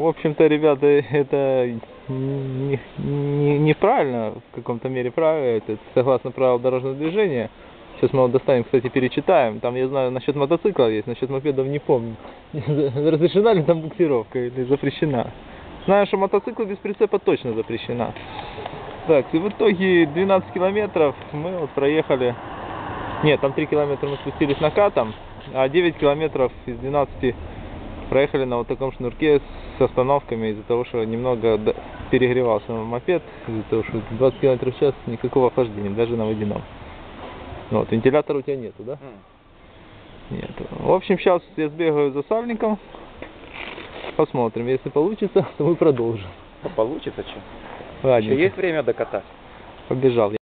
в общем-то, ребята, это не- не- неправильно, в каком-то мере правильно, это согласно правилам дорожного движения. Сейчас мы вот достанем, кстати, перечитаем. Там, я знаю, насчет мотоциклов есть, насчет мопедов не помню. Разрешена ли там буксировка или запрещена? Знаю, что мотоциклы без прицепа точно запрещена. Так, и в итоге 12 километров мы вот проехали. Нет, там 3 километра мы спустились накатом, а 9 километров из 12 проехали на вот таком шнурке с остановками из-за того, что немного перегревался мопед, из-за того, что 20 км в час никакого охлаждения, даже на водяном. Вот, вентилятора у тебя нету, да? Нет. В общем, сейчас я сбегаю за сальником, посмотрим, если получится, то мы продолжим. Получится что? Ладненько, Еще есть время докатать? побежал.